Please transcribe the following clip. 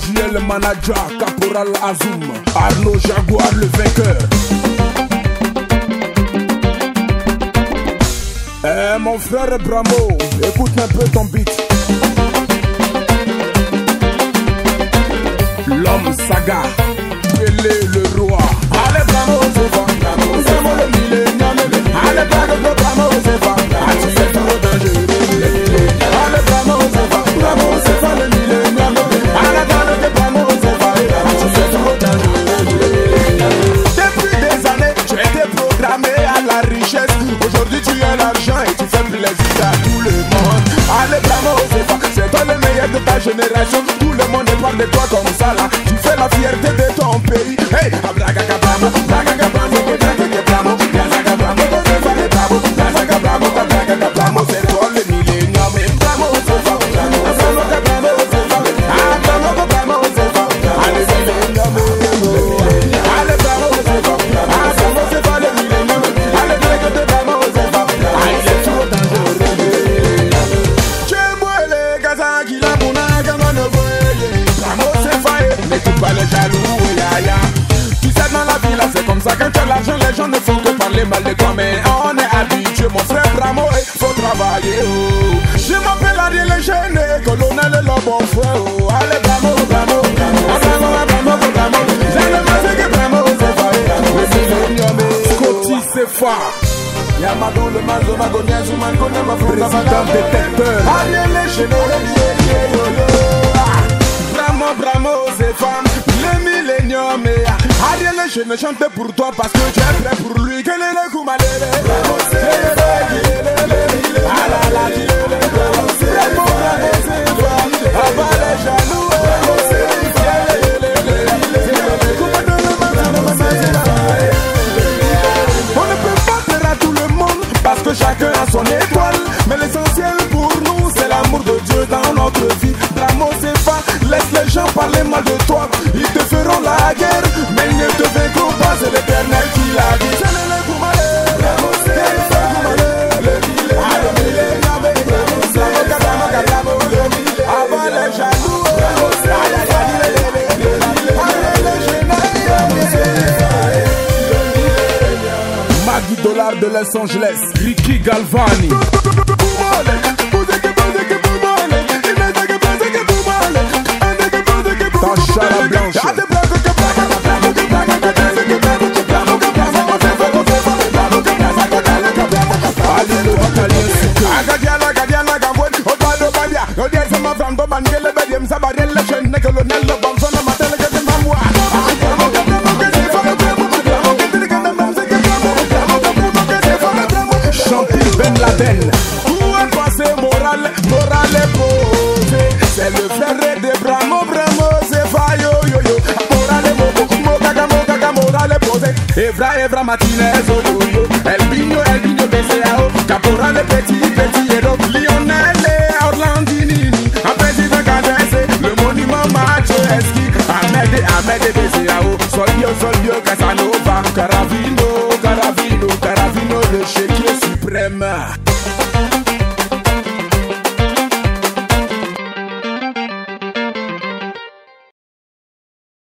JL manager, Caporal Azum, Arnaud Jaguar le vainqueur. Eh mon frère Bramo, écoute un peu ton beat. L'homme saga, Pelé le roi? C'est toi le meilleur de ta génération. Tout le monde parle de toi comme ça là. Tu fais la fierté de ton pays. Hey, abracadabra, les jaloux, ya, ya. Tu sais, dans la vie, là, c'est comme ça. Quand tu as l'argent, les gens ne font que parler mal de toi. Mais on est habitué, mon frère Bramo, il faut travailler. Oh. Je m'appelle Ariel le jeune, colonel le bon frère. Oh. Allez, Bramo, Bramo, Bramo. Ah, Bramo, Bramo, Bramo. J'ai le que Bramo, c'est faille. Scotty, c'est fort. Yamado le mazo magonia zuman kona mafunda Président détecteur Ariel le généré yo yo Ah, Bramo bramo c'est femme Ariel je ne chante pour toi parce que tu es prêt pour lui. On ne peut pas plaire à tout le monde parce que chacun a son étoile. Mais l'essentiel pour nous, c'est l'amour de Dieu dans notre vie. L'amour, c'est pas, laisse les gens parler mal de De Los Angeles, Ricky Galvani. Le frère de Bramo, Bramo, c'est Fayo, yo, yo. Moral est mobo, mogaga, mogaga, moral est posé. Evra, Evra, Martinez, oh, yo, yo. Elbino, Elbino, BCAO. Caporal, petit, petit héros. Lionel, Orlandini. Un président cadressé, le monument Macho Eski. Ahmed, Ahmed, BCAO. Solio, Solio, Casanova. Caravino, Caravino, Caravino, le chéquier suprême.